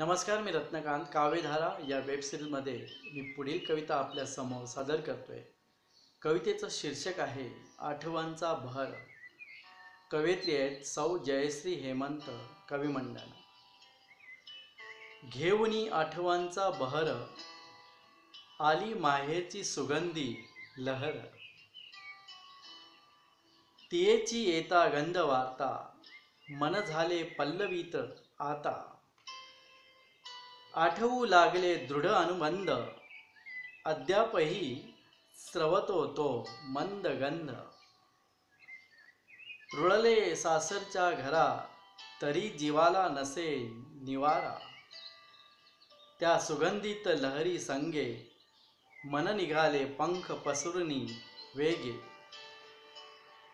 नमस्कार मी रत्नकांत काव्यधारा या वेबसिरीजमध्ये मी पुढील कविता आपल्यासमोर सादर करतोय. कवितेचं शीर्षक आहे आठवांचा बहर कवयित्री आहेत सौ जयश्री हेमंत कविमंडळ घेऊनी आठवांचा बहर आली माहेरची सुगंधी लहर. तियेची येता गंध वार्ता मन झाले पल्लवीत आता. आठवू लागले दृढ अनुबंध. अद्यापही स्रवतो तो मंद गंध. रुळले सासरच्या घरा तरी जीवाला नसे निवारा. त्या सुगंधित लहरी संगे मन निघाले पंख पसरुनी वेगे.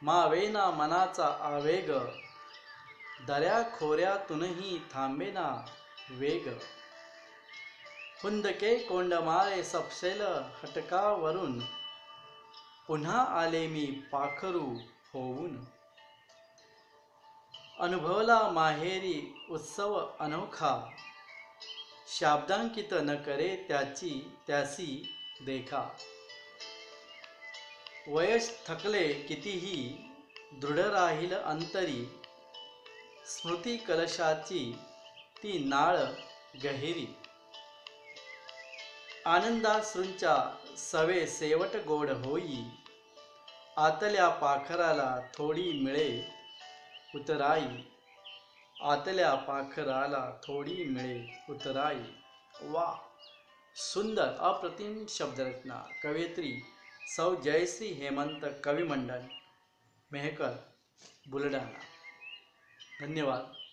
मावेना मनाचा आवेग दऱ्या खोऱ्यातूनही थांबेना वेग. हुंदके कोंडमाळे सपसेल हटकावरून. पुन्हा आले मी पाखरू होऊन. अनुभवला माहेरी उत्सव अनोखा. शाब्दांकित न करे त्याची त्यासी देखा. वयस थकले कितीही दृढ राहील अंतरी. स्मृती कलशाची ती नाळ गहिरी. आनंदाश्रूंच्या सवे सेवट गोड होई. आतल्या पाखराला थोडी मिळे उतराई. आतल्या पाखराला थोडी मिळे उतराई. वा! सुंदर अप्रतिम शब्दरचना. कवयित्री सौ जयश्री हेमंत कविमंडल मेहकर बुलढाणा. धन्यवाद.